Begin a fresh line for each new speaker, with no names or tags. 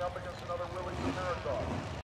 up against another Willie.